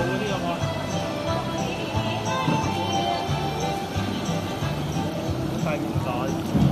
我啲老父唔